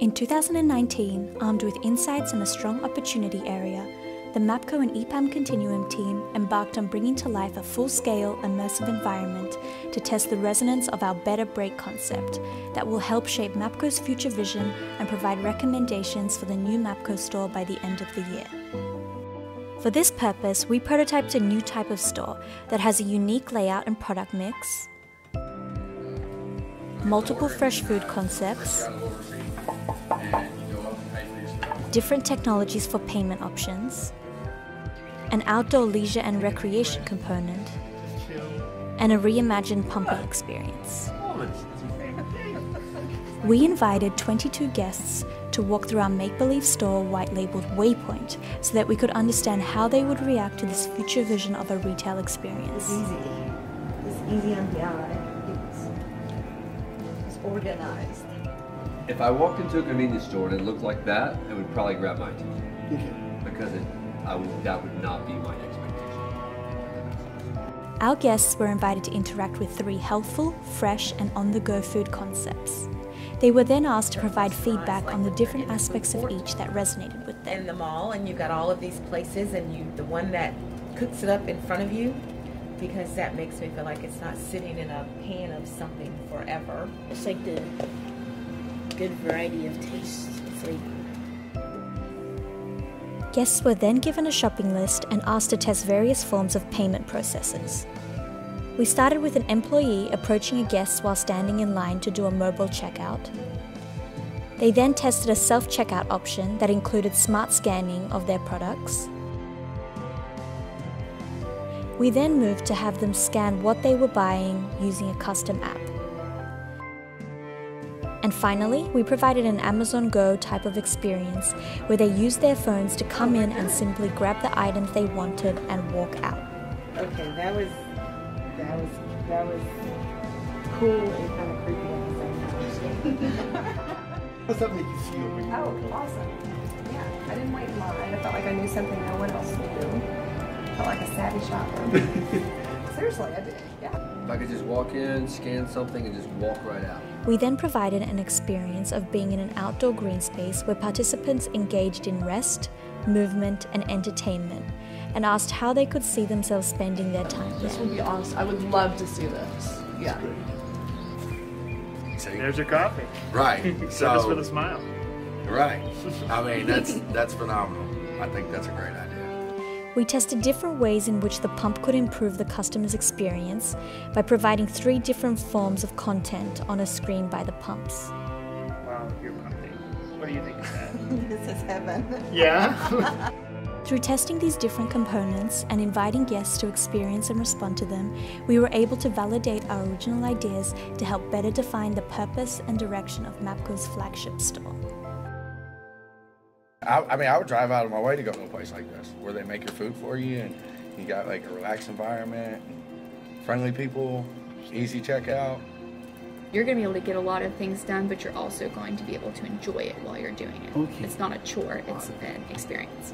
In 2019, armed with insights and a strong opportunity area, the MAPCO and EPAM Continuum team embarked on bringing to life a full-scale immersive environment to test the resonance of our Better Break concept that will help shape MAPCO's future vision and provide recommendations for the new MAPCO store by the end of the year. For this purpose, we prototyped a new type of store that has a unique layout and product mix, multiple fresh food concepts, different technologies for payment options, an outdoor leisure and recreation component, and a reimagined pumping experience. We invited 22 guests to walk through our make believe store white labeled Waypoint so that we could understand how they would react to this future vision of a retail experience. It's easy. It's easy the eye. It's, it's organized. If I walked into a convenience store and it looked like that, it would probably grab my attention. Okay. Because it, I would, that would not be my expectation. Our guests were invited to interact with three healthful, fresh, and on the go food concepts. They were then asked to provide feedback on the different aspects of each that resonated with them. in the mall and you've got all of these places and you the one that cooks it up in front of you because that makes me feel like it's not sitting in a pan of something forever. It's like the good variety of taste flavor. Guests were then given a shopping list and asked to test various forms of payment processes. We started with an employee approaching a guest while standing in line to do a mobile checkout. They then tested a self checkout option that included smart scanning of their products. We then moved to have them scan what they were buying using a custom app. And finally, we provided an Amazon Go type of experience where they used their phones to come in and simply grab the items they wanted and walk out. Okay, that was that was that was cool and kind of creepy at the same time. What's that make you feel when you Oh, awesome. Yeah, I didn't wait in line. I felt like I knew something no one else knew. I felt like a savvy shopper. Seriously, I did. Yeah. If I could just walk in, scan something, and just walk right out. We then provided an experience of being in an outdoor green space where participants engaged in rest, movement, and entertainment, and asked how they could see themselves spending their time This there. would be awesome. I would love to see this. Yeah. See? There's your coffee. Right. Service with a smile. right. I mean, that's that's phenomenal. I think that's a great idea. We tested different ways in which the pump could improve the customer's experience by providing three different forms of content on a screen by the pumps. Wow, you're pumping. What do you think of that? this is heaven. yeah? Through testing these different components and inviting guests to experience and respond to them, we were able to validate our original ideas to help better define the purpose and direction of MAPCO's flagship store. I, I mean, I would drive out of my way to go to a place like this where they make your food for you and you got like a relaxed environment, and friendly people, easy checkout. You're going to be able to get a lot of things done, but you're also going to be able to enjoy it while you're doing it. Okay. It's not a chore, it's an experience.